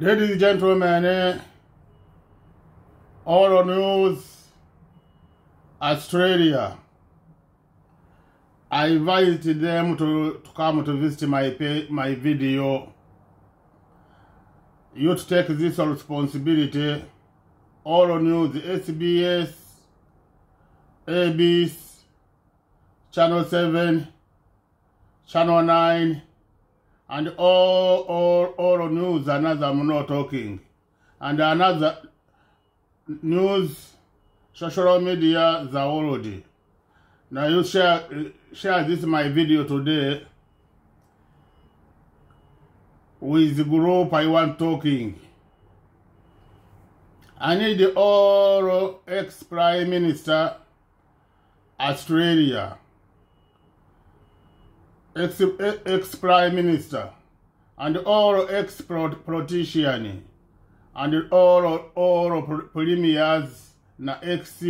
Ladies and gentlemen, eh, all on news, Australia. I invited them to, to come to visit my my video. You to take this responsibility. All on news, SBS, ABC, Channel 7, Channel 9, and all, all, all news, another I'm not talking. And another news, social media, already. Now you share, share this my video today with the group I want talking. I need all ex-prime minister Australia ex, ex prime minister and all ex politician and all all premiers na ex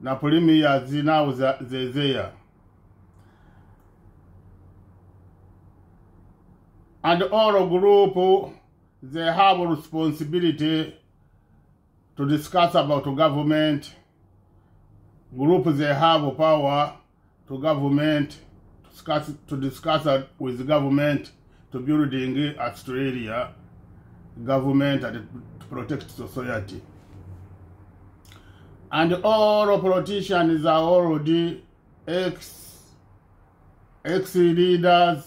na premiers now zezea and all group they have responsibility to discuss about government. Group they have power to government discuss, to discuss it with the government to building Australia government and to protect society. And all politicians are already ex ex leaders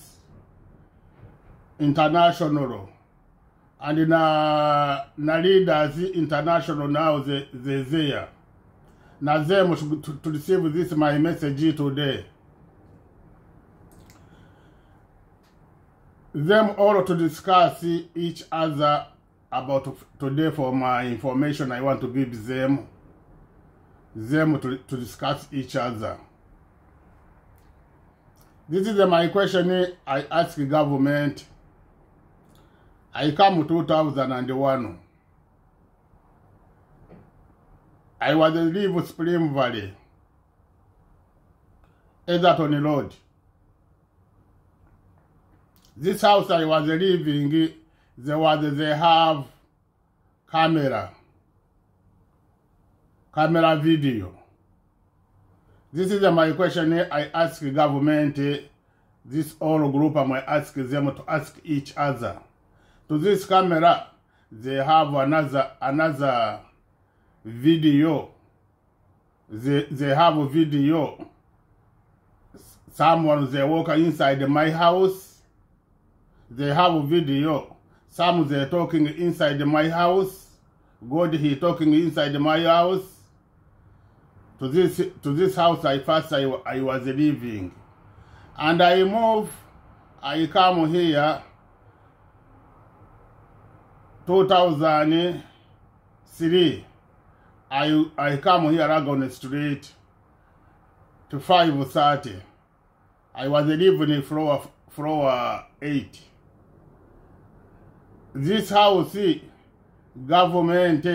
international and na na leaders international now they they there. Now them to, to receive this my message today. Them all to discuss each other about today for my information I want to give them them to, to discuss each other. This is my question I ask government. I come 2001. I was live Spring Valley, Etherton Road. This house I was living, there was they have camera, camera video. This is my question I ask government, this all group I ask them to ask each other. To this camera, they have another another video. They they have a video. Someone they walk inside my house they have a video. Some they're talking inside my house. God he talking inside my house. To this to this house I first I, I was living. And I move, I come here 2003. I I come here Aragon Street to 530. I was living in floor floor 8 this house government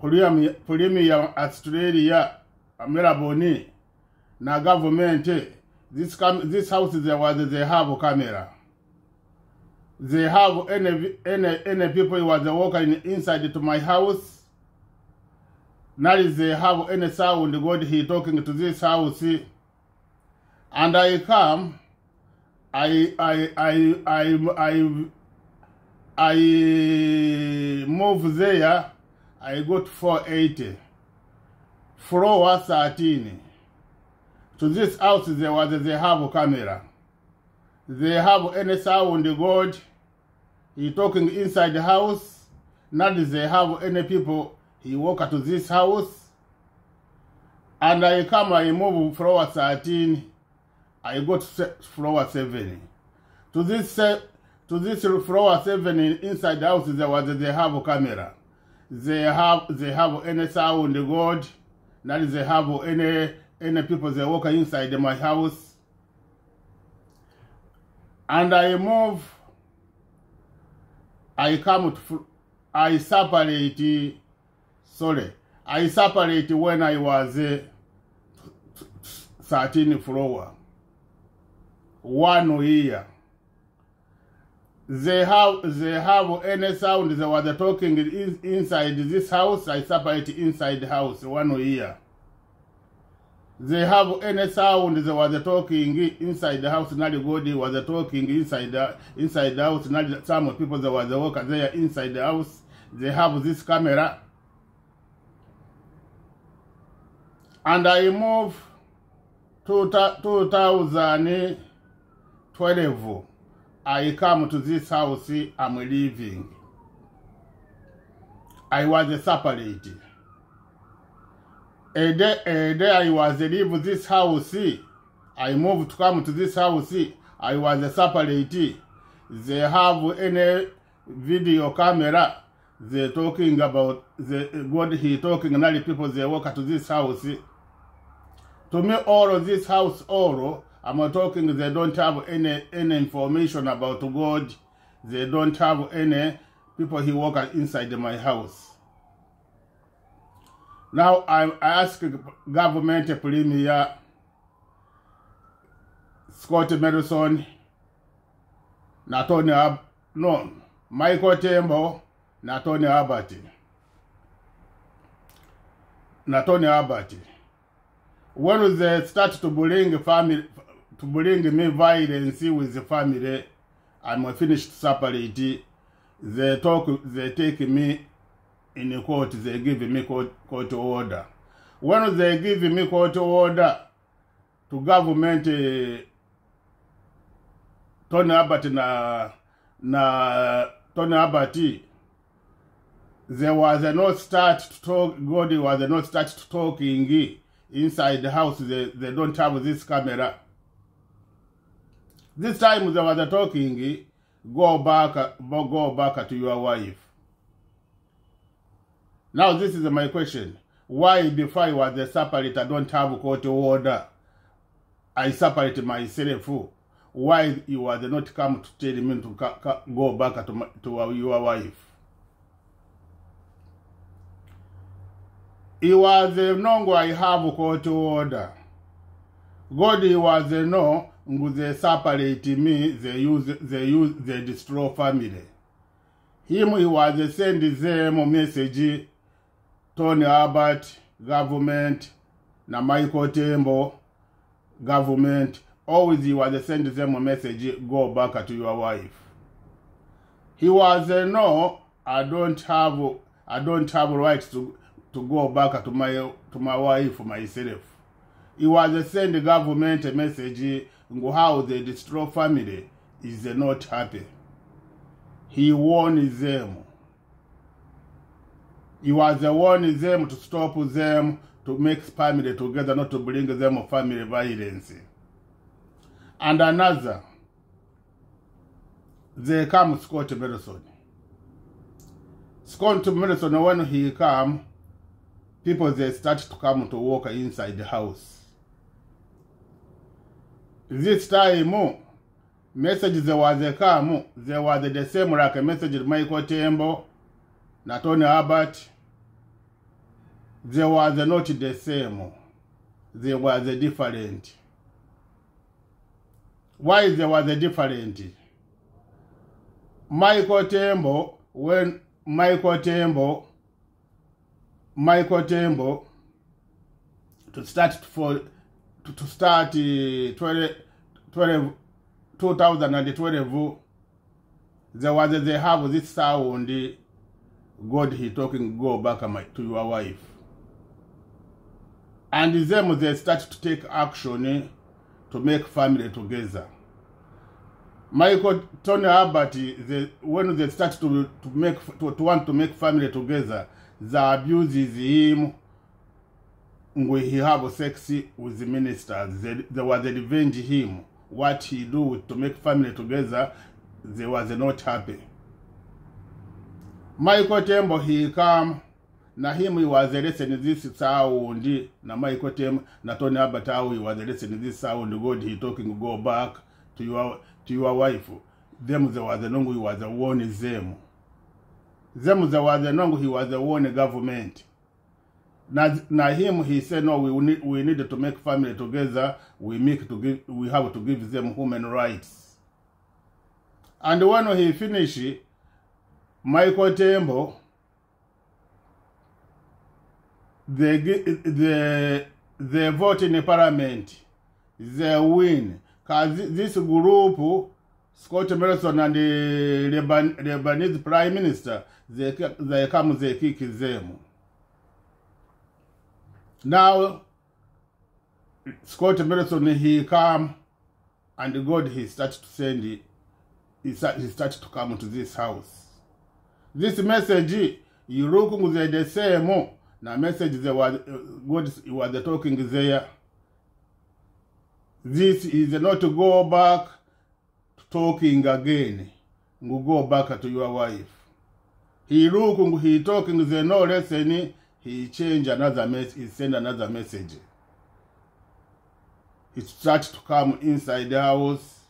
premier Australia Melbourne na government this this house there was they have camera. They have any any any people was walking inside to my house now they have any sound God he talking to this house. And I come I I I I I I move there, I got 480. Floor 13. To this house, there was, they have a camera. They have any sound God. He talking inside the house. Not they have any people. He walk to this house. And I come, I move floor 13. I got floor 7. To this to this floor seven in, inside the house there was they have a camera. They have they have any sound God. That is they have any any people they walk inside my house. And I move I come to I separate sorry. I separate when I was uh, 13 floor. One year. They have they have any sound they were talking in, inside this house i separate inside the house one year they have any sound they were talking inside the house nali god was talking inside the inside the house nali some people that were working there inside the house. They have this camera. And i move to 2012 I come to this house, I'm leaving. I was separate. A day, a day I was leave this house, see. I moved to come to this house, I was a separate. They have any video camera, they talking about the God he talking and the people they walk to this house. To me, all of this house, all I'm not talking, they don't have any, any information about God. They don't have any people he work inside my house. Now I, I ask government premier Scott Madison, Tony Ab no, Michael Tembo, na Tony Abbott. Abbott. When they start to bring family to bring me violence with the family, I'm finished separate. They talk, they take me in court, they give me court, court order. When they give me court order to government, uh, Tony Abbott na, na Tony Abbott, there was a not start to talk, God was a not start to talking inside the house, they, they don't have this camera. This time they were talking, go back, go back to your wife. Now this is my question. Why before I was a separate, I don't have court order, I separate myself. Why you was not come to tell me to go back to, my, to your wife? It was a no, I have court order. God he was a no, they separate me, they use, they use, they destroy family. Him, he was send them a message, Tony Abbott, government, na Michael Tembo, government, always he was send them a message, go back to your wife. He was no, I don't have, I don't have rights to, to go back to my, to my wife myself. He was send the government a message, how they destroy family is not happy. He warned them. He was the warning them to stop them to make family together, not to bring them family violence. And another, they come to Scott Madison. Scott Madison, when he come, people they start to come to walk inside the house. This time, message zewaze was zewaze the same like message Michael Tembo, na Tony Abbott. They was not the same. They was different. Why they was different? Michael Tembo, when Michael Tembo, Michael Tembo, to start for to, to start uh, 20, 20, 2012, there was they have this sound. God, he talking, go back to your wife. And them they start to take action eh, to make family together. Michael Tony Abbott, they, when they start to, to make to, to want to make family together, they abuses him when he have sex with the ministers. They, they was revenge him. What he do to make family together, they was not happy. Michael Tembo he come na him he was listen this sound na Michael Tembo na Tony Abbott he was listen this sound God he talking go back to your to your wife. Them they was the long, he was the one them. Them they was the long, he was the one government. Na, him he said no we need we need to make family together we make to give we have to give them human rights And when he finish, Michael Tembo, they, they, they vote in the parliament, they win. Cause this group, Scott Morrison and the Leban, Lebanese prime minister, they, they come, they kick them. Now, Scott Morrison, he come and God, he started to send, he he started to come to this house. This message, you look with the same, na message they was, God was talking there. This is not to go back to talking again. Go back to your wife. He look, he talking the no lesson, he change another message, he send another message. He start to come inside the house.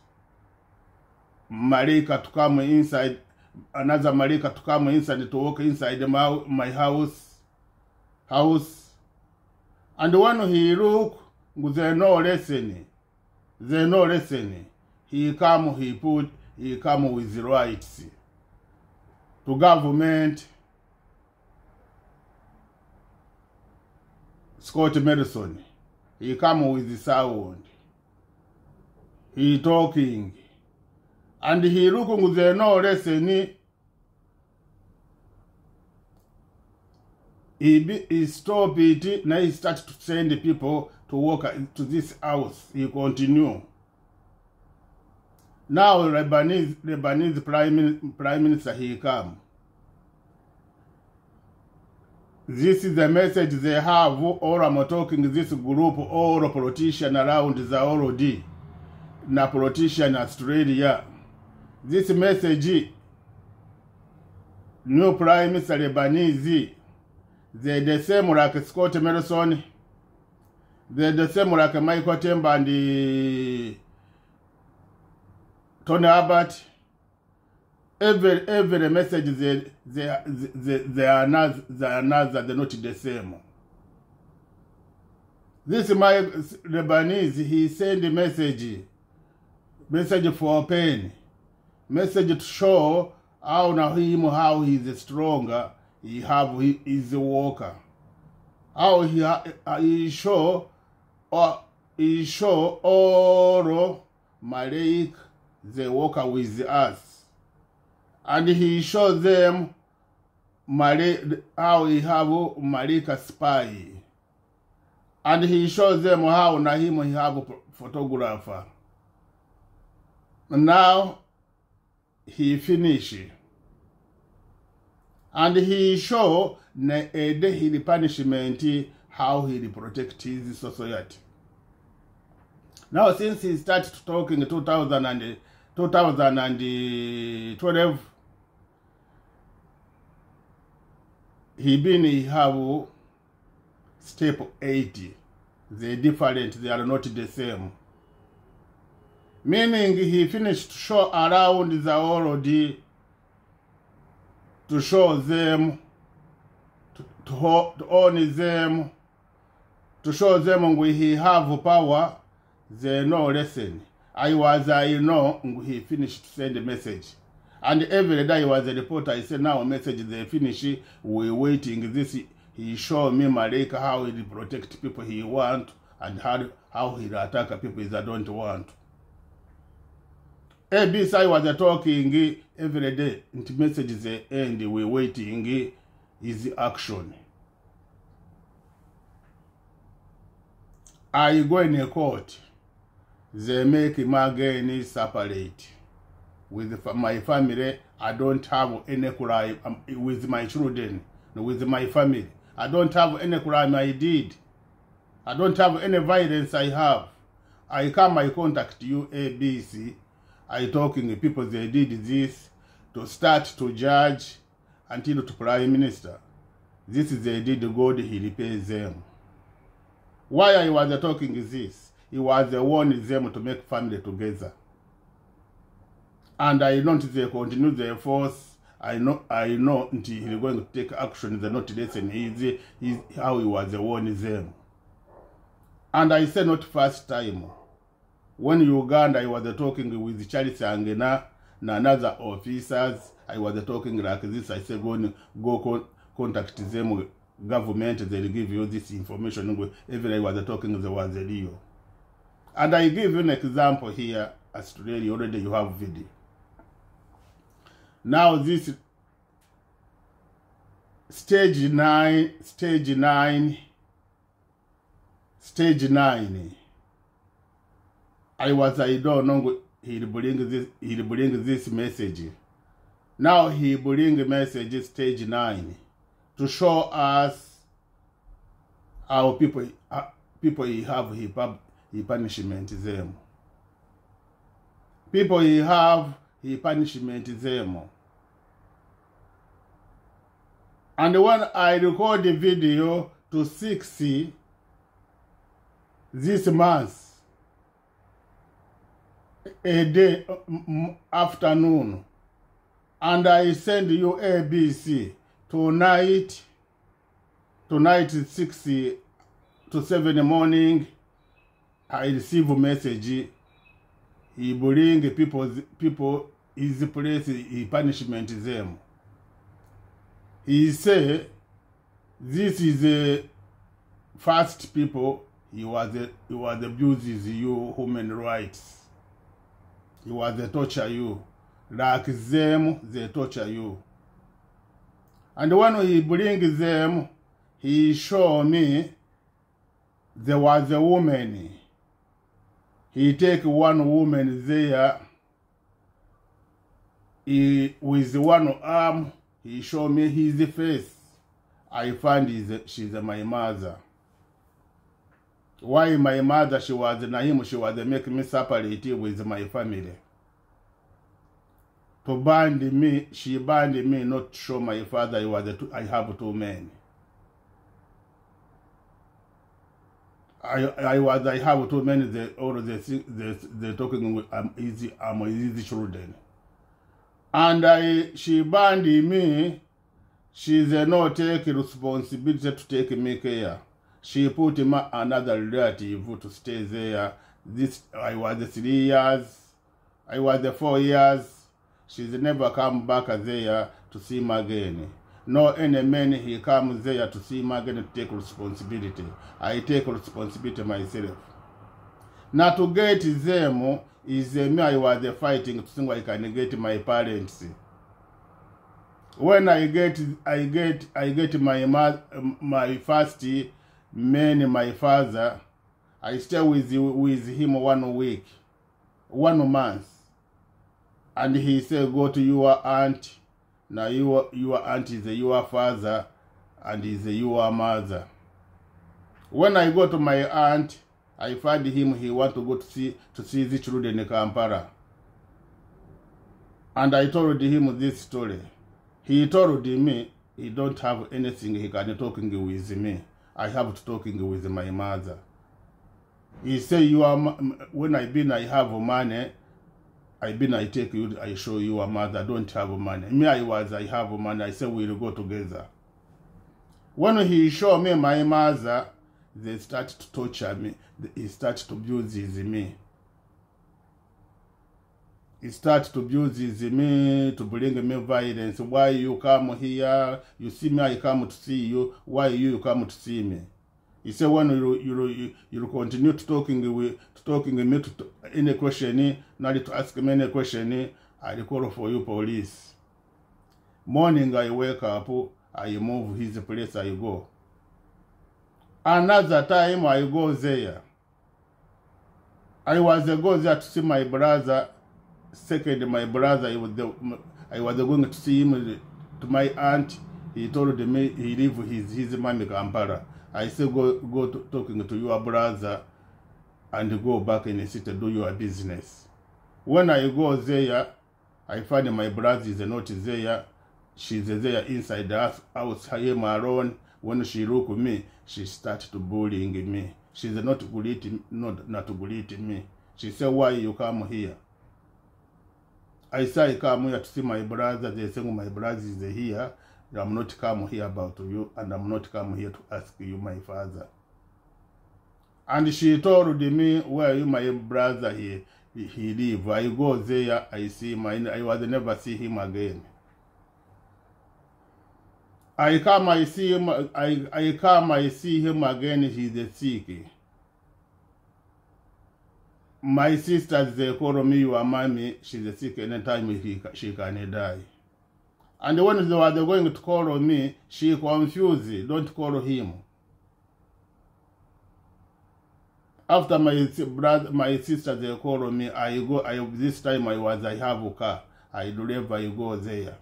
Malika to come inside, another Malika to come inside to walk inside my, my house, house. And when he look, they no lesson, they no lesson. He come, he put, he come with rights to government. Scott Madison, he come with the sound. He talking. And he looking with the no lesson. He, be, he stop it, now he start to send people to work to this house. He continue. Now Lebanese, Lebanese prime, prime minister, he come. This is the message they have, or I'm talking this group, all politician around the already, na politician Australia. This message, new prime minister Lebanese, they the same like Scott Morrison, they the same like Michael Temba and the Tony Abbott. Every every message they they they, are not they are not they're not the same. This is my Lebanese he send a message, message for pain, message to show how now him how he is stronger. He have he is a worker. How he he show or he show all Malik the worker with us and he showed them how he have Malika spy, and he shows them how Nahim he have photographer. Now he finish, and he show a eh, day he punishment how he protect his society. Now since he started talking 2000 and 2012 he been he have step 80 they different they are not the same. Meaning he finished to show around the already to show them to, to, to own them to show them when he have power they no listen i was i know he finished to send the message and every day he was a reporter he said now message they finish we waiting. This he show me Malika how he protect people he want and how how he attack people that don't want. ABC I was talking every day into messages end, we waiting his action. I go in a court they make him again separate with my family i don't have any crime with my children with my family. I don't have any crime i did i don't have any violence i have. I come i contact you abc i talking to people they did this to start to judge until to prime minister. This is they did god he repays them. Why i was talking this? He was the one them to make family together and I know they continue their force. I know I know he's going to take action. They're not listen easy. He's how he was the one them. And I say not first time. When Uganda I was talking with Charles Angena another officers. I was talking like this. I said, go, go con- contact them, government, they'll give you this information. Every I was talking, there was a Leo. And I give you an example here. Australia, already you have video. Now this stage nine, stage nine, stage nine. I was, I don't know, he'll bring this, he'll bring this message. Now he bring message stage nine to show us how people, uh, people he have he, he punishment them. People he have he punishment them. And when I record the video to 60 this month, a day afternoon, and I send you ABC tonight, tonight 60 to 7 in the morning, I receive a message. He bring people, people his place, he punishment is them. He say, this is the first people he was he was abuses you human rights. He was the torture you. Like them, they torture you. And when he bring them, he show me there was a woman. He take one woman there. He with one arm, he show me his face. I find his, she's my mother. Why my mother she was na him she was make me separate with my family. To bind me, she bind me not show my father I was two, I have two men. I I was I have two men they all the they they talking with I'm easy I'm easy children. And I she bind me she's not take responsibility to take me care. She put him another relative to stay there. This I was three years. I was the four years. She's never come back there to see him again. No any man he comes there to see him again to take responsibility. I take responsibility myself. Now to get them is me I was fighting to think I can get my parents. When I get I get I get my my first man, my father, I stay with with him one week, one month, and he said, "Go to your aunt. Now your your aunt is your father, and is your mother." When I go to my aunt, I find him. He want to go to see to see the children in Kampala, and I told him this story. He told me he don't have anything he can talking with me. I have to talking with my mother. He say you are when I been I have money. I been I take you I show you a mother don't have money. Me I was I have money. I say we'll go together. When he show me my mother, they start to torture me. He start to abuse me. He start to abuse me, to bring me violence. Why you come here? You see me, I come to see you. Why you come to see me? He said when you you you, you continue to talking with to talking me to, to any question, not to ask me any question, I call for you police. Morning I wake up, I move his place, I go. Another time I go there. I was go there to see my brother. Second, my brother, I was, the, I was going to see him to my aunt. He told me he leave his his mommy Kampala. I said go go to, talking to your brother and go back in the city do your business. When I go there, I find my brother is not there. She's there inside the house, house him alone. When she look me, she start to bullying me. She's not greeting, not not greeting me. She say "Why you come here?" I say, "I come here to see my brother." They say, "My brother is here." I'm not come here about you, and I'm not come here to ask you, my father. And she told me, where you, my brother he, he live I go there, I see my I was never see him again. I come, I see him, I, I come, I see him again, he's sick. My sisters, they call me, your mommy, she's a sick, anytime he, she can die. And when they were going to call on me, she confused, don't call him. After my brother, my sister, they call me, I go, I, this time I was, I have a car, I drive, I go there.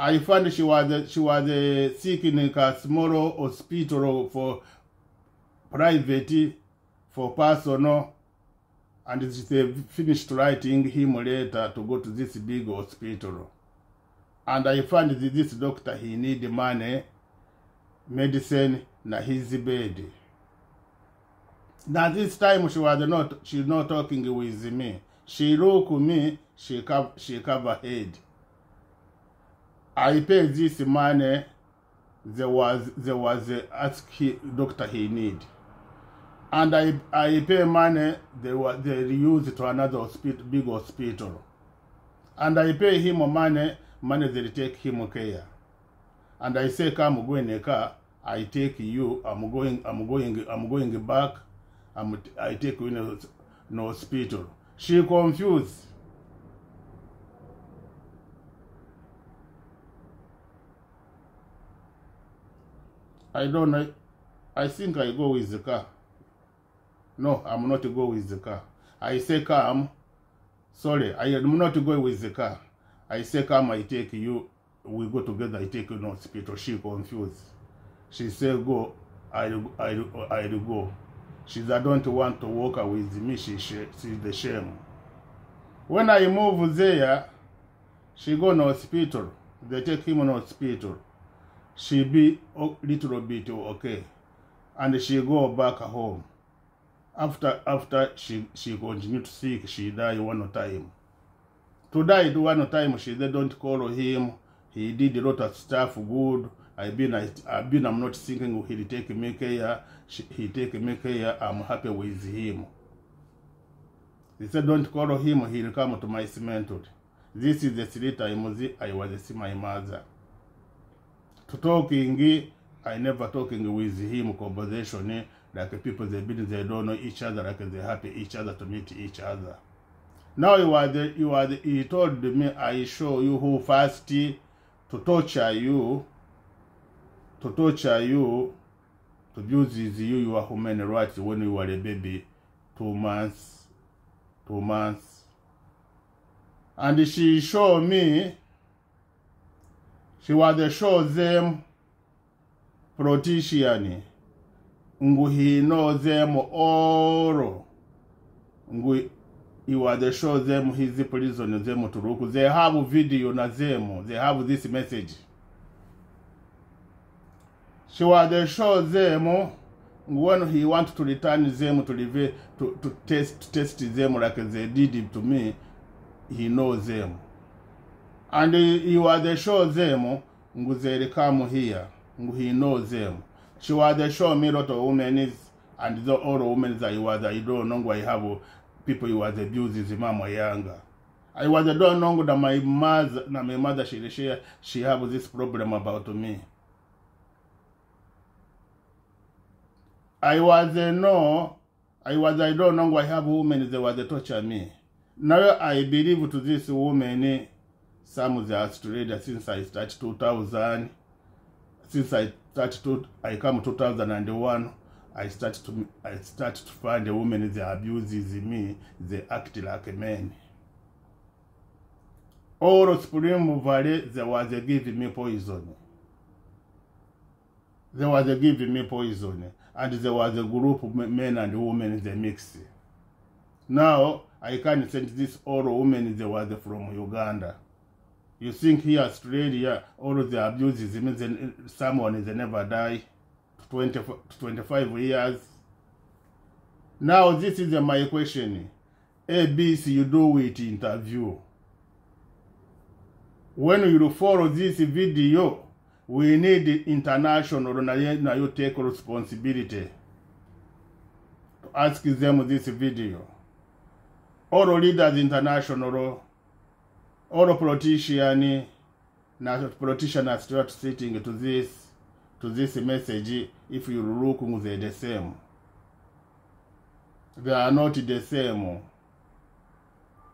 I found she was she was uh, a small hospital for private for personal, and she finished writing him later to go to this big hospital. And I found this doctor he need money, medicine, na his bed. Now this time she was not she not talking with me. She look me, she cover she cover head. I pay this money. There was there was a ask he, doctor he need, and I I pay money. They were they use to another hospital, big hospital, and I pay him money. Money they take him care, and I say come go in a car. I take you. I'm going. I'm going. I'm going back. I'm. I take you in a, in a hospital. She confused. I don't know. I think I go with the car. No, I'm not go with the car. I say come. Sorry, I am not going with the car. I say come, I take you. We go together. I take you to hospital. She confused. She say go. I I I go. She said, I don't want to walk with me. She she she's the shame. When I move there, she go to hospital. They take him to hospital she be a little bit okay. And she go back home. After after she she continue to sick she die one time. To die one time she they don't call him. He did a lot of stuff good. I been I, i been i'm not thinking he'll take me care. She, he take me care. I'm happy with him. He said don't call him. He'll come to my cemetery. This is the three times i was see my mother talking, I never talking with him conversation like people they been they don't know each other like they happy each other to meet each other. Now you are the you are the, he told me I show you who first to torture you to torture you to abuse you your human rights when you were a baby two months two months and she show me she was show them. Politician know them all ngu he was the show them his prison them to look they have video na them. They have this message. She was the show them. When he want to return them to live to, to test test them like they did to me he knows them and you are the show them ngu they come here ngu he knows them. She was the show me lot of women is and the all women that you was I don't know I have people you was is mama yanga I was I don't know that my mother na my mother she she she have this problem about me. I was a no I was I don't know I have women they was torture me. Now I believe to this woman some of the Australia since I start 2000 since I start to I come 2001 I start to I start to find the women they abuses me they act like men. All Spring Valley there was a giving me poison. There was a giving me poison. And there was a group of men and women they mix. Now I can send this all women they was from Uganda you think here Australia, all of the abuses means uh, someone is never die, 20, 25 years. Now this is my question. ABC, you do it interview. When you follow this video, we need international, now you take responsibility to ask them this video. all leaders international all politician na politician are still sitting to this to this message if you look they the same. They are not the same.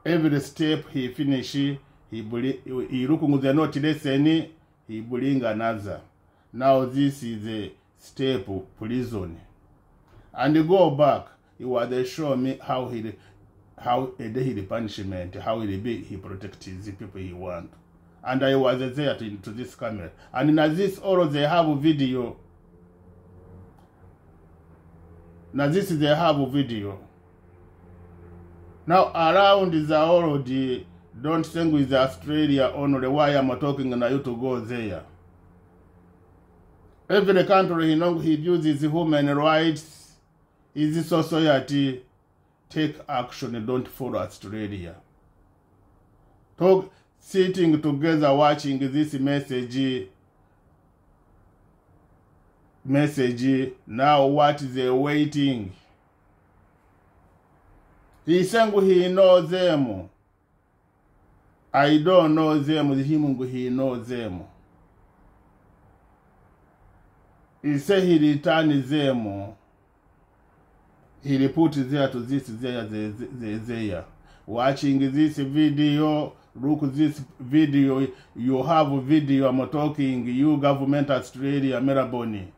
Every step he finish he he look they are not listen he bring another. Now this is a step prison. And go back he was show me how he how a day he punishment how he be he protects the people he want and I was there to, to this camera. And in this all they have video. Now this they have video. Now around the already don't think with Australia only why I'm talking and you to go there. Every country he knows, he uses human rights, is society take action, and don't follow Australia. Talk sitting together watching this message message now what they waiting? He saying he knows them. I don't know them he knows them. He say he return them he report there to this there there, there, there. watching this video look this video you have a video i'm talking you government australia melbourne.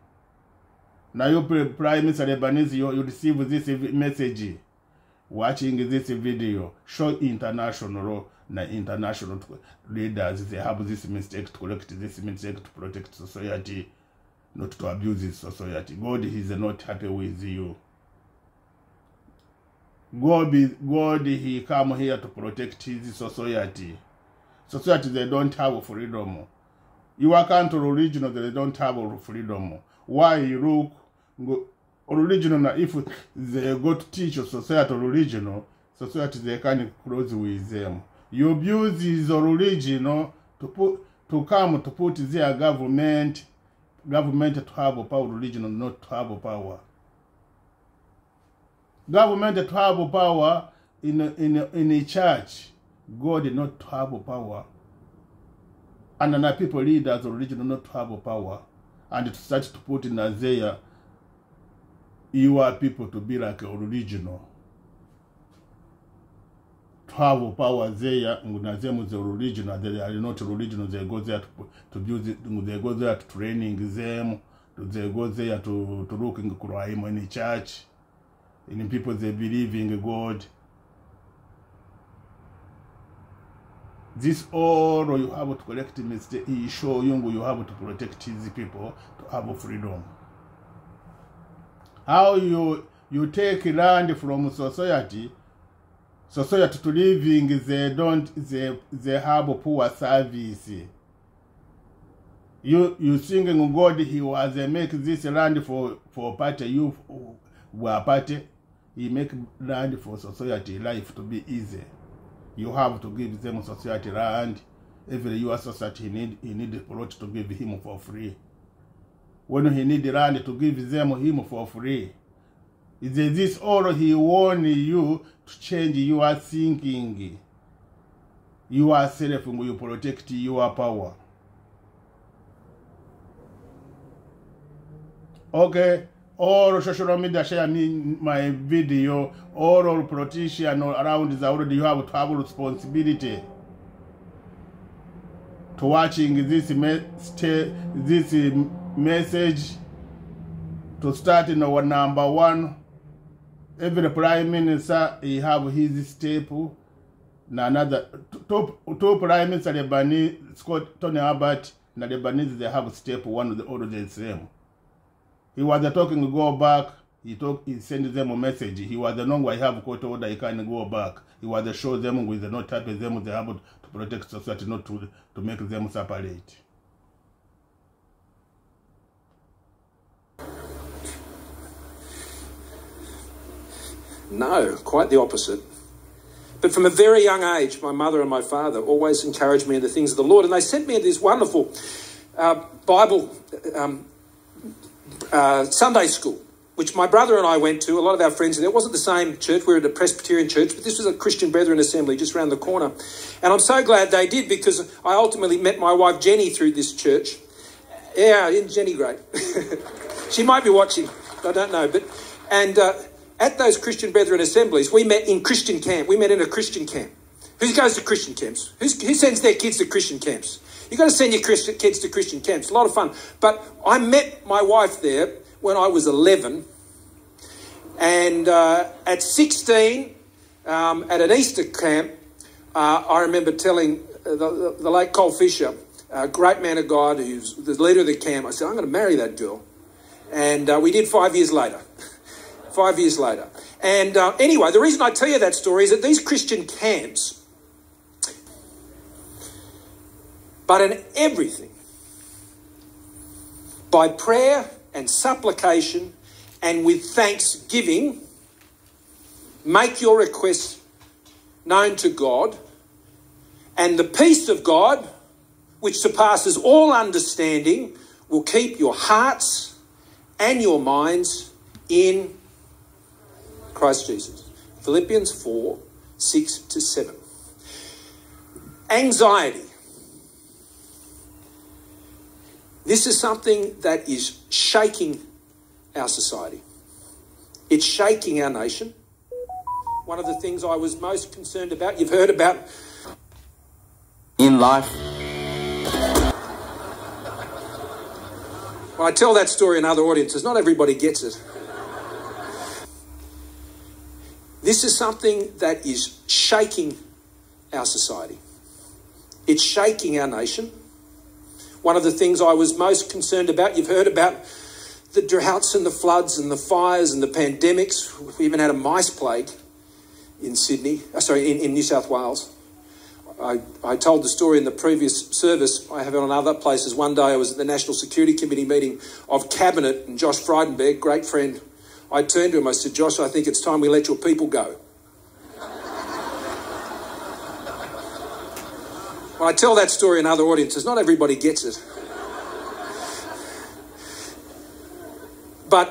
Now you prime minister lebanese you, you receive this message. Watching this video show international na international leaders they have this mistake to correct this mistake to protect society not to abuse society. God is not happy with you God, be, God, he come here to protect his society. Society, they don't have freedom. You Your country, religion, they don't have freedom. Why you look, religion, if they go to teach society religion, society, they can close with them. You abuse his religion to put to come to put their government government to have power religion not to have power government to have power in a, in in a church. God did not have power. And then people leaders of religion not have power. And it start to put in Isaiah, you are people to be like original. To have power there, them the original, they are not original, they go there to, to build it, they go there to training them, they go there to, to looking crime in the church in people they believe in God. This all you have to collect mistake. He show you you have to protect these people to have freedom. How you you take land from society, society to living they don't they they have a poor service. You you singing God he was make this land for for party you were party he make land for society life to be easy. You have to give them society land. Every your society he need he need a plot to give him for free. When he need land to give them him for free. Is this all he want you to change your thinking? You are selling Yourself you protect your power. Okay. All social media share me my video. All all politician around the world you have to have responsibility to watching this me this message to start in our number one. Every prime minister he have his step na another two, two prime minister Lebanese Scott Tony Abbott na Lebanese they have step one of the order the same he was talking go back. He talk he send them a message. He was the long I have a court order he can go back. He was the show them with the not type them they have to protect society not to to make them separate. No, quite the opposite. But from a very young age, my mother and my father always encouraged me in the things of the Lord, and they sent me this wonderful uh, Bible um, uh, Sunday school which my brother and I went to. A lot of our friends there. It wasn't the same church. We were at a Presbyterian church, but this was a Christian Brethren assembly just around the corner. And I'm so glad they did because I ultimately met my wife Jenny through this church. Yeah, isn't Jenny great? she might be watching. I don't know. But and uh, at those Christian Brethren assemblies, we met in Christian camp. We met in a Christian camp. Who goes to Christian camps? Who's, who sends their kids to Christian camps? You've got to send your kids to Christian camps. A lot of fun. But I met my wife there when I was 11. And uh, at 16, um, at an Easter camp, uh, I remember telling uh, the, the, the, late Cole Fisher, a great man of God who's the leader of the camp, I said, I'm going to marry that girl. And uh, we did five years later. five years later. And uh, anyway, the reason I tell you that story is that these Christian camps, but in everything, by prayer and supplication and with thanksgiving, make your requests known to God, and the peace of God, which surpasses all understanding, will keep your hearts and your minds in Christ Jesus. Philippians 4 6 to 7. Anxiety. This is something that is shaking our society. It's shaking our nation. One of the things I was most concerned about, you've heard about in life. When I tell that story in other audiences, not everybody gets it. This is something that is shaking our society. It's shaking our nation. One of the things I was most concerned about, you've heard about the droughts and the floods and the fires and the pandemics. We even had a mice plague in Sydney, uh, sorry, in, in New South Wales. I, I told the story in the previous service. I have it on other places. One day I was at the National Security Committee meeting of Cabinet, and Josh Frydenberg, great friend, I turned to him. I said, Josh, I think it's time we let your people go. I tell that story in other audiences, not everybody gets it. But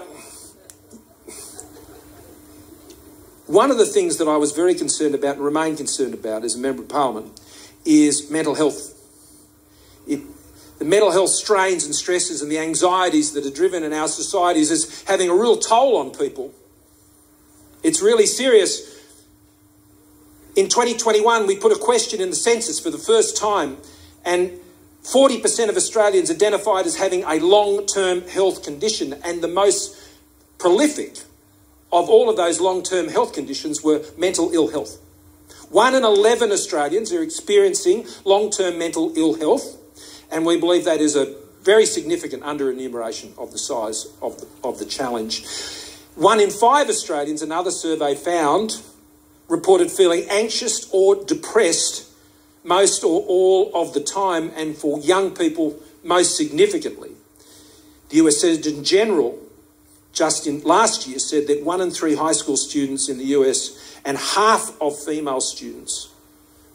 one of the things that I was very concerned about and remain concerned about as a Member of Parliament is mental health. It, the mental health strains and stresses and the anxieties that are driven in our societies is having a real toll on people. It's really serious. In 2021, we put a question in the census for the first time, and 40% of Australians identified as having a long term health condition, and the most prolific of all of those long term health conditions were mental ill health. One in 11 Australians are experiencing long term mental ill health, and we believe that is a very significant underenumeration of the size of the, of the challenge. One in five Australians, another survey found, reported feeling anxious or depressed most or all of the time, and for young people, most significantly. The US Surgeon General just in last year said that one in three high school students in the US and half of female students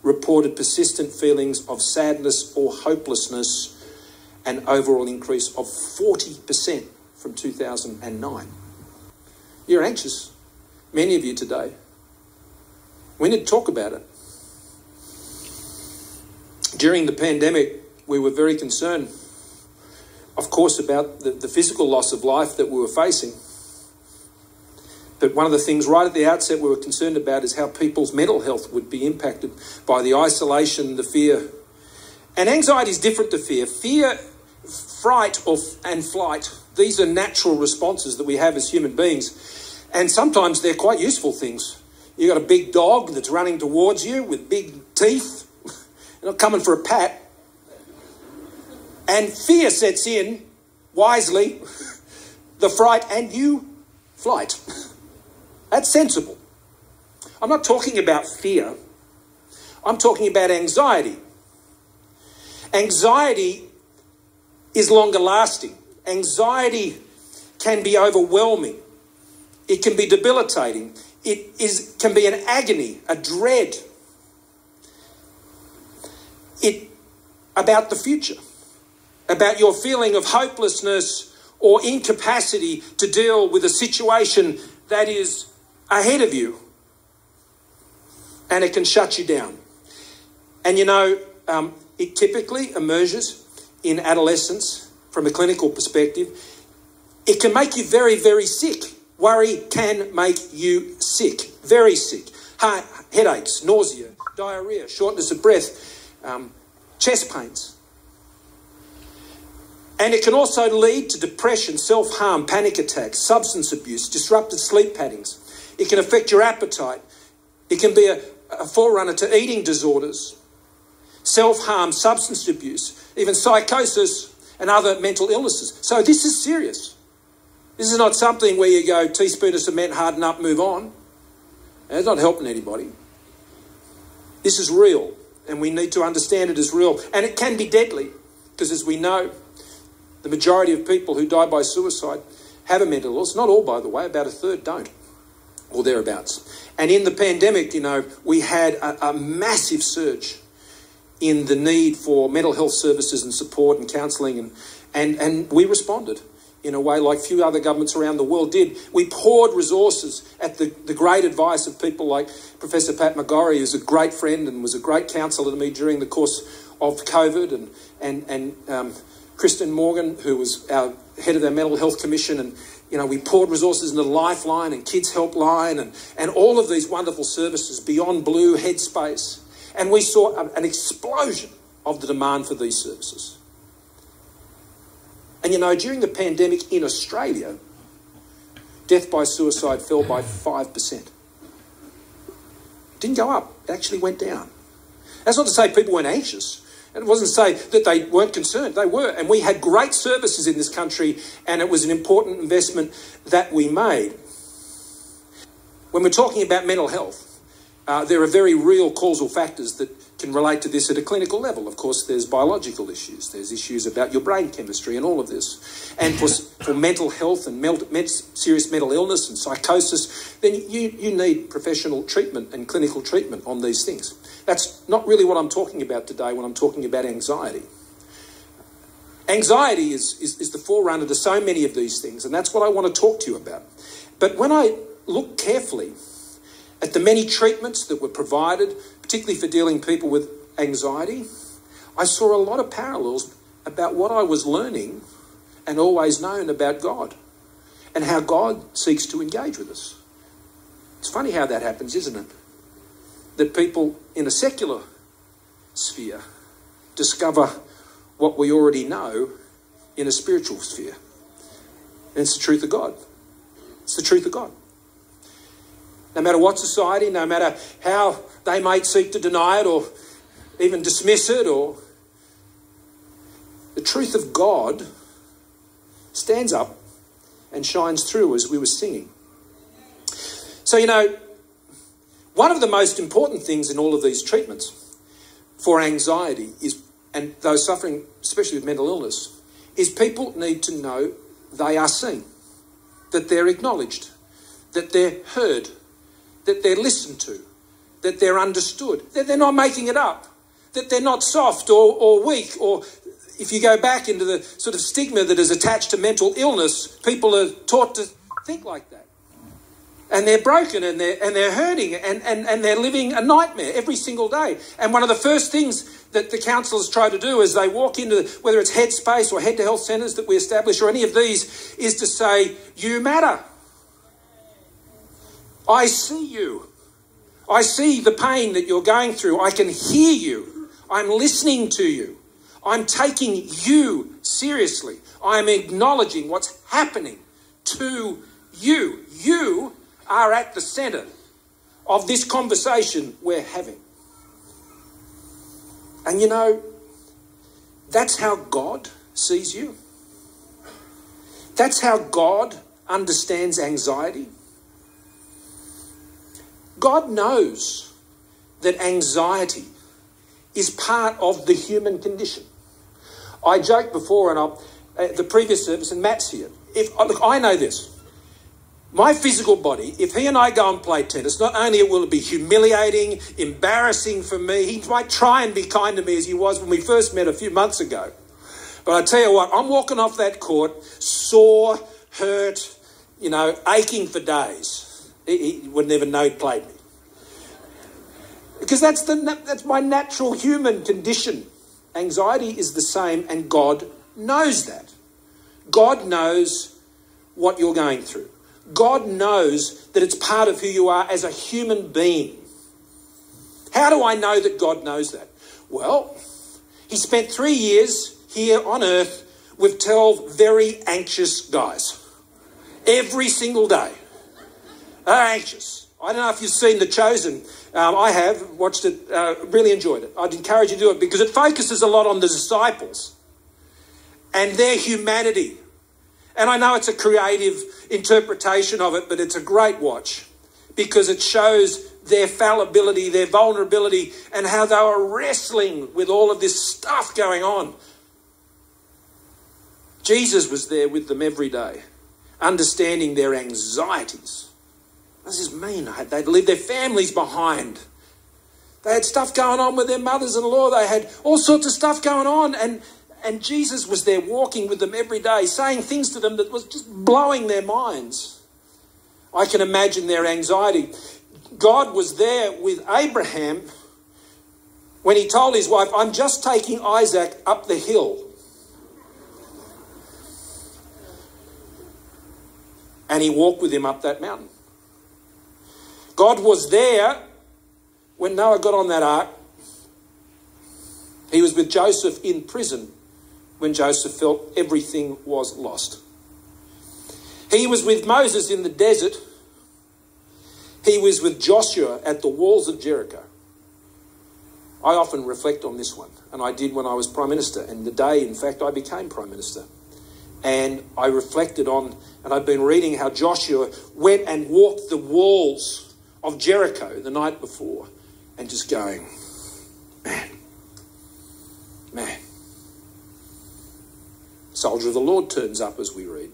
reported persistent feelings of sadness or hopelessness, an overall increase of 40% from 2009. You're anxious, many of you today. We need to talk about it. During the pandemic, we were very concerned, of course, about the, the physical loss of life that we were facing. But one of the things right at the outset we were concerned about is how people's mental health would be impacted by the isolation, the fear. And anxiety is different to fear. Fear, fright, or, and flight, these are natural responses that we have as human beings. And sometimes they're quite useful things. You've got a big dog that's running towards you with big teeth they're not coming for a pat. And fear sets in, wisely, the fright, and you flight. That's sensible. I'm not talking about fear, I'm talking about anxiety. Anxiety is longer lasting. Anxiety can be overwhelming. It can be debilitating. It is, can be an agony, a dread, it about the future, about your feeling of hopelessness or incapacity to deal with a situation that is ahead of you. And it can shut you down. And you know, um, it typically emerges in adolescence from a clinical perspective. It can make you very, very sick. Worry can make you sick, very sick. Headaches, nausea, diarrhea, shortness of breath, um, chest pains. And it can also lead to depression, self harm, panic attacks, substance abuse, disrupted sleep patterns. It can affect your appetite. It can be a, a forerunner to eating disorders, self harm, substance abuse, even psychosis and other mental illnesses. So this is serious. This is not something where you go, teaspoon of cement, harden up, move on. It's not helping anybody. This is real, and we need to understand it as real. And it can be deadly, because as we know, the majority of people who die by suicide have a mental illness. Not all, by the way, about a third don't, or thereabouts. And in the pandemic, you know, we had a, a massive surge in the need for mental health services and support and counselling, and, and, and we responded in a way like few other governments around the world did. We poured resources at the, the great advice of people like Professor Pat McGorry, who's a great friend and was a great counsellor to me during the course of COVID, and, and, and um, Christine Morgan, who was our head of our mental health commission, and you know we poured resources into Lifeline and Kids Helpline and, and all of these wonderful services beyond Blue, Headspace, and we saw an explosion of the demand for these services. And you know, during the pandemic in Australia, death by suicide fell by 5%. Didn't go up, it actually went down. That's not to say people weren't anxious. And it wasn't to say that they weren't concerned. They were. And we had great services in this country, and it was an important investment that we made. When we're talking about mental health, uh, there are very real causal factors that can relate to this at a clinical level. Of course, there's biological issues, there's issues about your brain chemistry and all of this. And for, for mental health and serious mental illness and psychosis, then you, you need professional treatment and clinical treatment on these things. That's not really what I'm talking about today when I'm talking about anxiety. Anxiety is, is, is the forerunner to so many of these things, and that's what I want to talk to you about. But when I look carefully at the many treatments that were provided, particularly for dealing people with anxiety, I saw a lot of parallels about what I was learning and always known about God and how God seeks to engage with us. It's funny how that happens, isn't it? That people in a secular sphere discover what we already know in a spiritual sphere. And it's the truth of God. It's the truth of God. No matter what society, no matter how they might seek to deny it or even dismiss it, or the truth of God stands up and shines through as we were singing. So, you know, one of the most important things in all of these treatments for anxiety is, and those suffering, especially with mental illness, is people need to know they are seen, that they're acknowledged, that they're heard, that they're listened to, that they're understood, that they're not making it up, that they're not soft or, or weak, or if you go back into the sort of stigma that is attached to mental illness, people are taught to think like that. And they're broken and they're, and they're hurting and, and, and they're living a nightmare every single day. And one of the first things that the counsellors try to do as they walk into, whether it's Headspace or Head to Health centres that we establish or any of these, is to say, You matter. I see you. I see the pain that you're going through. I can hear you. I'm listening to you. I'm taking you seriously. I'm acknowledging what's happening to you. You are at the centre of this conversation we're having. And you know, that's how God sees you. That's how God understands anxiety. God knows that anxiety is part of the human condition. I joked before, and I, uh, the previous service, and Matt's here. If uh, look, I know this. My physical body, if he and I go and play tennis, not only will it be humiliating, embarrassing for me, he might try and be kind to me as he was when we first met a few months ago. But I tell you what, I'm walking off that court sore, hurt, you know, aching for days. He, he would never know he'd played me. Because that's, the, that's my natural human condition. Anxiety is the same, and God knows that. God knows what you're going through. God knows that it's part of who you are as a human being. How do I know that God knows that? Well, he spent three years here on earth with 12 very anxious guys. Every single day. They're anxious. I don't know if you've seen The Chosen. Um, I have watched it, uh, really enjoyed it. I'd encourage you to do it because it focuses a lot on the disciples and their humanity. And I know it's a creative interpretation of it, but it's a great watch because it shows their fallibility, their vulnerability, and how they were wrestling with all of this stuff going on. Jesus was there with them every day, understanding their anxieties. What does this mean? They'd leave their families behind. They had stuff going on with their mothers in law. They had all sorts of stuff going on. And, and Jesus was there walking with them every day, saying things to them that was just blowing their minds. I can imagine their anxiety. God was there with Abraham when he told his wife, I'm just taking Isaac up the hill. And he walked with him up that mountain. God was there when Noah got on that ark. He was with Joseph in prison when Joseph felt everything was lost. He was with Moses in the desert he was with Joshua at the walls of Jericho. I often reflect on this one, and I did when I was Prime Minister, and the day, in fact, I became Prime Minister. And I reflected on, and I've been reading how Joshua went and walked the walls of Jericho the night before, and just going, man, man. Soldier of the Lord turns up as we read.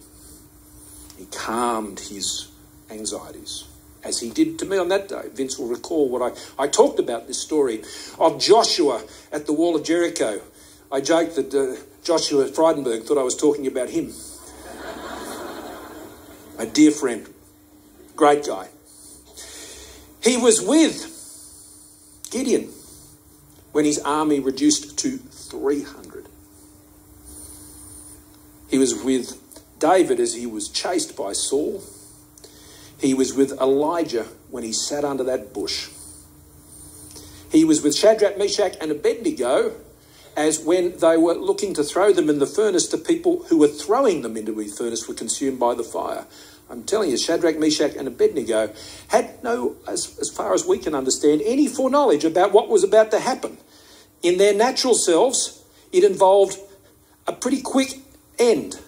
He calmed his anxieties as he did to me on that day. Vince will recall what I, I talked about this story of Joshua at the wall of Jericho. I joked that uh, Joshua Frydenberg thought I was talking about him. A dear friend, great guy. He was with Gideon when his army reduced to 300. He was with David as he was chased by Saul. He was with Elijah when he sat under that bush. He was with Shadrach, Meshach, and Abednego as when they were looking to throw them in the furnace, the people who were throwing them into the furnace were consumed by the fire. I'm telling you, Shadrach, Meshach, and Abednego had no, as, as far as we can understand, any foreknowledge about what was about to happen. In their natural selves, it involved a pretty quick end.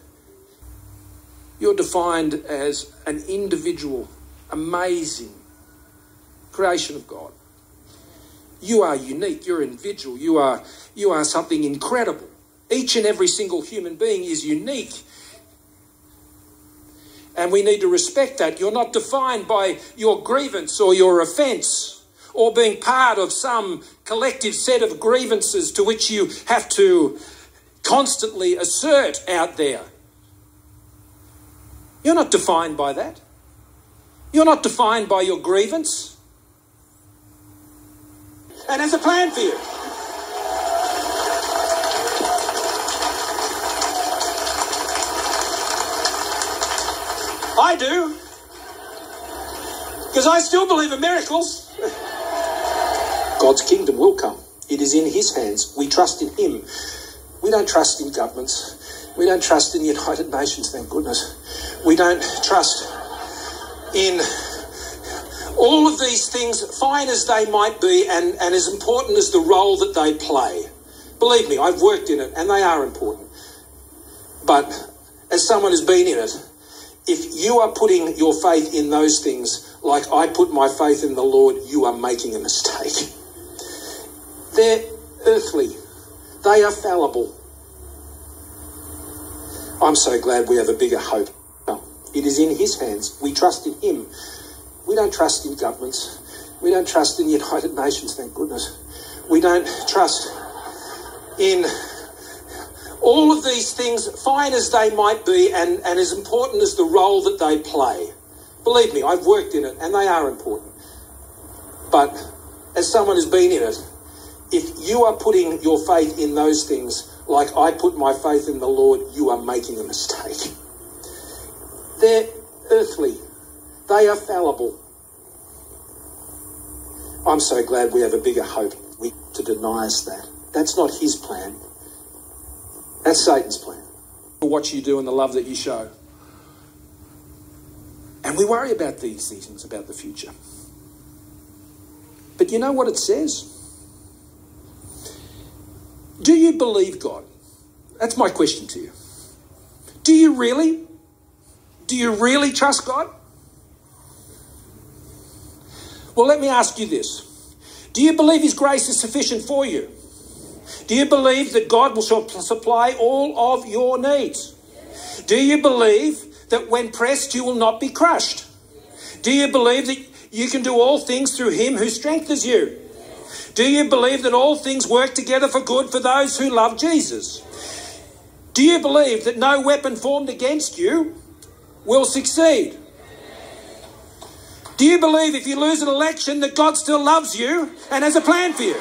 You're defined as an individual, amazing creation of God. You are unique, you're individual, you are, you are something incredible. Each and every single human being is unique. And we need to respect that. You're not defined by your grievance or your offence or being part of some collective set of grievances to which you have to constantly assert out there. You're not defined by that. You're not defined by your grievance. And there's a plan for you. I do. Because I still believe in miracles. God's kingdom will come. It is in His hands. We trust in Him. We don't trust in governments. We don't trust in the United Nations, thank goodness. We don't trust in all of these things, fine as they might be, and, and as important as the role that they play. Believe me, I've worked in it, and they are important. But as someone who's been in it, if you are putting your faith in those things like I put my faith in the Lord, you are making a mistake. They're earthly, they are fallible. I'm so glad we have a bigger hope. It is in His hands. We trust in Him. We don't trust in governments. We don't trust in the United Nations, thank goodness. We don't trust in all of these things, fine as they might be and, and as important as the role that they play, believe me, I've worked in it and they are important. But as someone who's been in it, if you are putting your faith in those things like I put my faith in the Lord, you are making a mistake. They're earthly, they are fallible. I'm so glad we have a bigger hope to deny us that. That's not his plan. That's Satan's plan. For what you do and the love that you show. And we worry about these things, about the future. But you know what it says? Do you believe God? That's my question to you. Do you really? Do you really trust God? Well, let me ask you this Do you believe His grace is sufficient for you? Do you believe that God will supply all of your needs? Do you believe that when pressed you will not be crushed? Do you believe that you can do all things through Him who strengthens you? Do you believe that all things work together for good for those who love Jesus? Do you believe that no weapon formed against you will succeed? Do you believe if you lose an election that God still loves you and has a plan for you?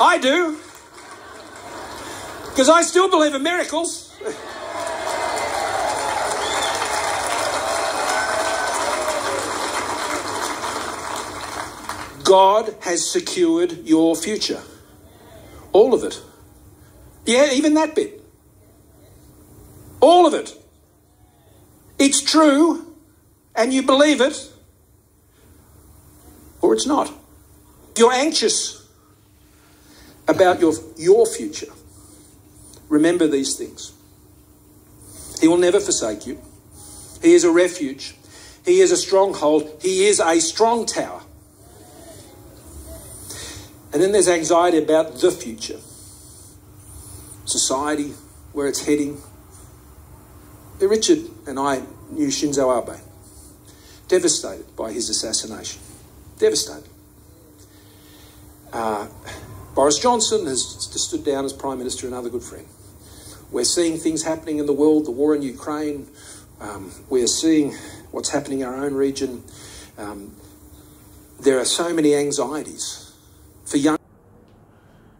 I do. Because I still believe in miracles. God has secured your future. All of it. Yeah, even that bit. All of it. It's true, and you believe it, or it's not. You're anxious about your, your future. Remember these things. He will never forsake you. He is a refuge. He is a stronghold. He is a strong tower. And then there's anxiety about the future, society, where it's heading. Richard and I knew Shinzo Abe, devastated by his assassination. Devastated. Uh, Boris Johnson has stood down as Prime Minister, another good friend. We're seeing things happening in the world, the war in Ukraine. Um, we're seeing what's happening in our own region. Um, there are so many anxieties for young.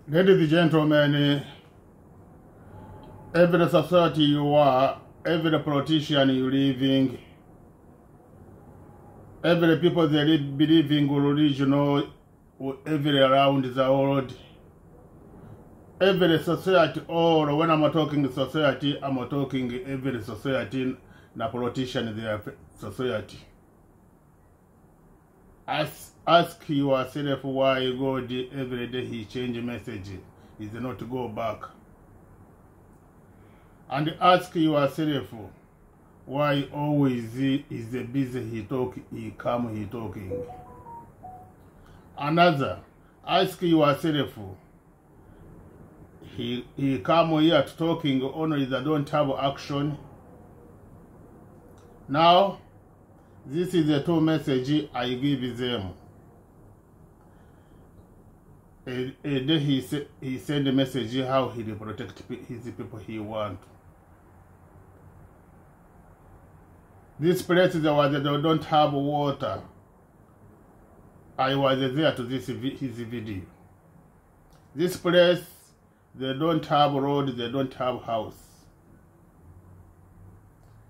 Ladies and gentlemen, every society you are, every politician you living, every people they believe in religion or every around the world, every society, oh, or when I'm talking society, I'm talking every society, na politician their society. As ask yourself why God every day he change message is not to go back. And ask yourself why always he is busy he talk he come he talking. Another, ask yourself he he come here talking only that don't have action. Now this is the two message I give them. And, a day he, he send a message how he protect his people he want. This place was they don't have water. I was there to this his video. This place they don't have road, they don't have house.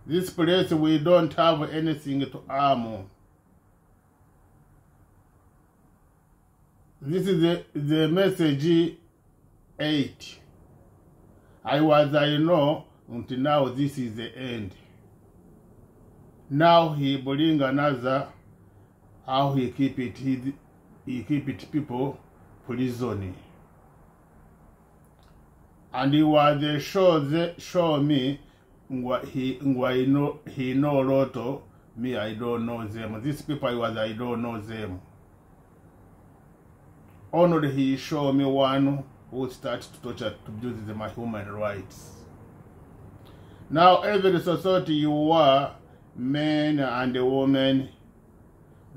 This place we don't have anything to arm. This is the, the message 8. I was, I know, until now this is the end. Now he bring another, how he keep it, he, he keep it people prison. And he was show, the, show me, ngwa, he, ngwa, he know, he know lot me I don't know them. These people was, I don't know them only he show me one who start to torture to abuse my human rights. Now every society you are, men and women,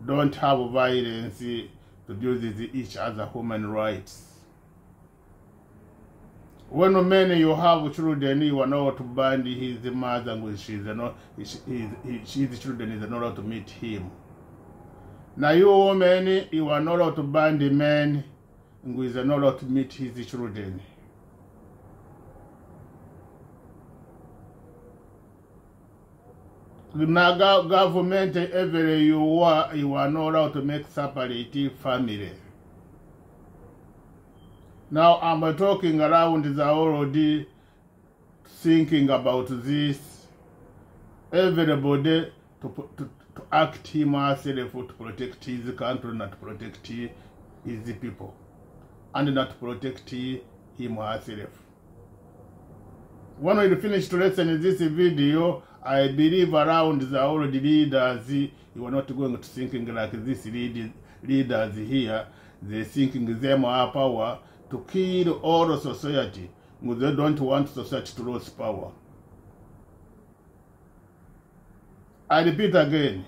don't have violence to with each other human rights. When men you have children, you are not to bind his mother with she's not his, his, his children is not allowed to meet him. Now you women, you are not allowed to bind the man who is not allowed to meet his children. go- government every you are you are not allowed to make separate family. Now I'm talking around the already thinking about this. Everybody to, to, to act him himself to protect his country, not protect his people, and not protect him herself. When we finish to listen this video, I believe around the old leaders, you are not going to thinking like this leaders here. They thinking them are power to kill all society. They don't want society to lose power. I repeat again.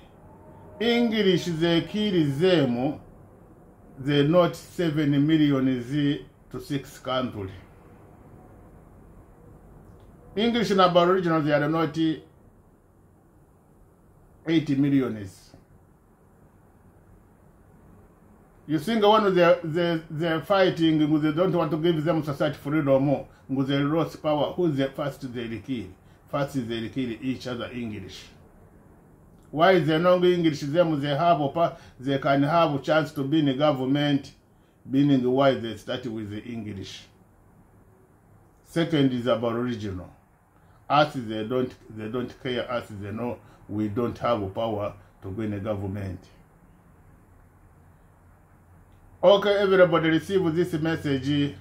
English they kill them. They not seven million to six countries. English and Aboriginal, they are not 80 millions. You think when they they they're fighting, they don't want to give them society freedom, more, they lost power. Who's the first they kill? First they kill each other English. Why is they not English? Them they have they can have a chance to be in the government, meaning why they start with the English. Second is about Aboriginal. Us they don't they don't care. Us they know we don't have power to go in the government. Okay, everybody receive this message.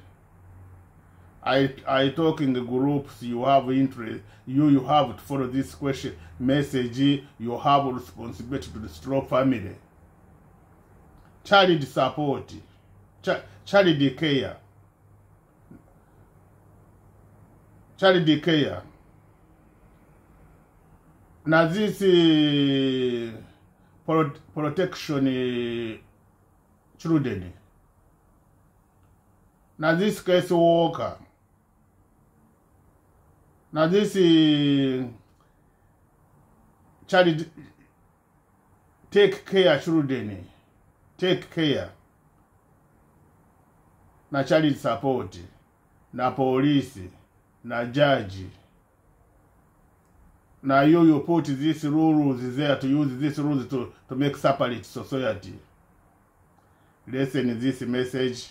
I I talk in the groups. You have interest. You you have to follow this question message. You have responsibility to the strong family. Child support. Ch- child care. Child care. na this pro- protection uh, children. Na this case worker na this uh, child take care children. Take care. Na child support. Na polisi na judge. Na you, you put these rules there to use these rules to, to make separate society. Listen this message.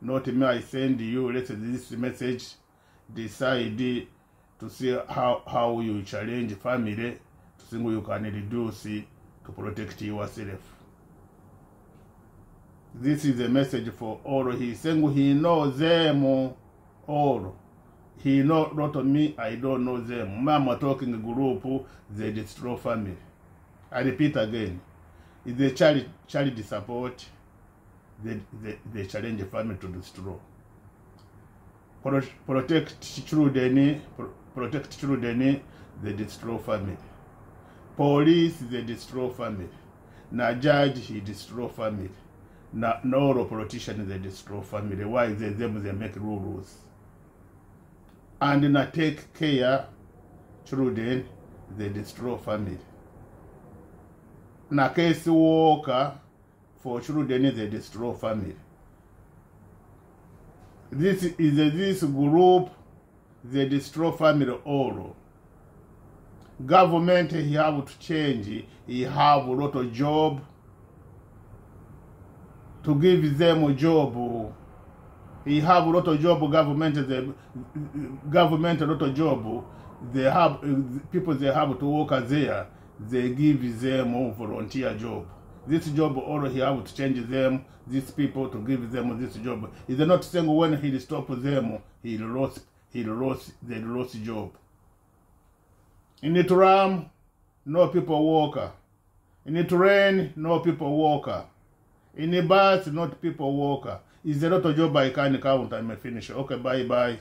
Not me, I send you. Listen this message. Decide to see how, how you challenge family to see you can reduce to protect yourself. This is a message for all. He saying he knows them all. He know not me, I don't know them. Mama talking group, they destroy family. I repeat again. It's the child child support, they, they, they challenge the family to destroy. Pro, protect children, pro, protect children, they destroy family. Police, they destroy family. Na judge, he destroy family. Na no politician, they destroy family. Why they them they make rules? and na take care children they destroy family na case worker for children they destroy family. This is this group they destroy family all. Government he have to change. He have a lot of job. To give them a job he have a lot of job government the government a lot of job. They have people they have to work there they give them a volunteer job this job all he have to change them these people to give them this job is not saying when he stop them he lost he lost they lost job in the tram no people worker in the train no people worker in the bus not people worker is a lot of job I can count. I may finish. Okay, bye bye.